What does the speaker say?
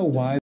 know why